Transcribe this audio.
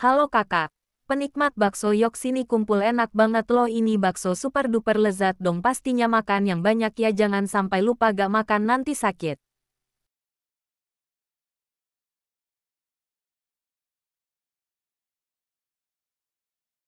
Halo kakak, penikmat bakso yok sini kumpul enak banget loh ini bakso super duper lezat dong pastinya makan yang banyak ya jangan sampai lupa gak makan nanti sakit.